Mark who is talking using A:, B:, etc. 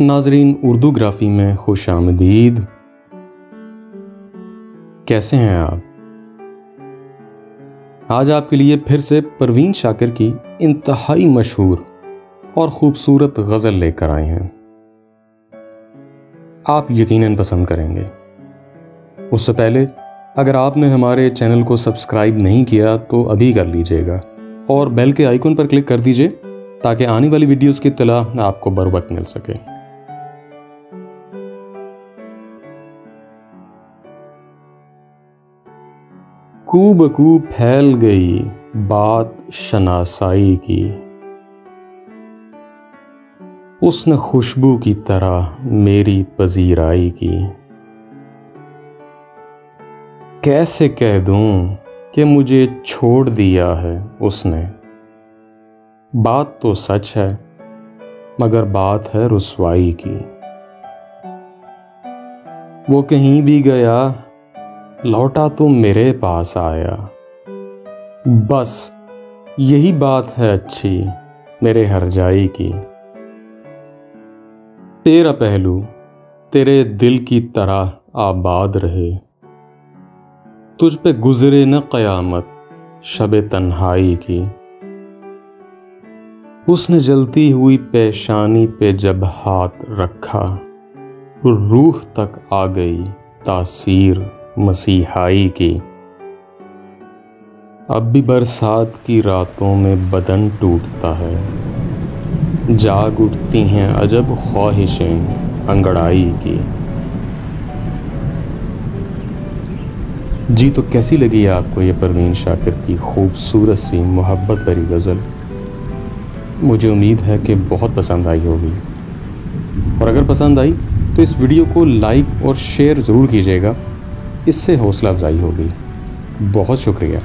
A: नाजरीन, उर्दू ग्राफी में खुश आमदीद। कैसे हैं आप? आज आपके लिए फिर से परवीन शाकिर की इंतहाई मशहूर और ख़ूबसूरत गज़ल लेकर आए हैं। आप यकीनन पसंद करेंगे। उससे पहले अगर आपने हमारे चैनल को सब्सक्राइब नहीं किया तो अभी कर लीजिएगा। और बेल के आइकन पर क्लिक कर दीजिए, ताकि आने वाली वीडियोस की तला आपको बर वक्त मिल सके। कूबकू फैल गई बात शनासाई की। उसने खुशबू की तरह मेरी पजीराई की। कैसे कह दूँ कि मुझे छोड़ दिया है उसने? बात तो सच है, मगर बात है रसवाई की। वो कहीं भी गया, लौटा तो मेरे पास आया। बस, यही बात है अच्छी, मेरे हरजाई की। तेरा पहलू, तेरे दिल की तरह आबाद रहे। तुझ पे गुजरे न कयामत, शब तन्हाई की। उसने जलती हुई पेशानी पे जब हाथ रखा, रूह तक आ गई तासीर मसीहाई की। अब भी बरसात की रातों में बदन टूटता है। जाग उठती हैं अजब ख्वाहिशें अंगड़ाई की। जी तो कैसी लगी आपको ये परवीन शाकिर की खूबसूरत सी मोहब्बत भरी गज़ल? मुझे उम्मीद है कि बहुत पसंद आई होगी। और अगर पसंद आई तो इस वीडियो को लाइक और शेयर ज़रूर कीजिएगा। इससे हौसला अफजाई होगी। बहुत शुक्रिया।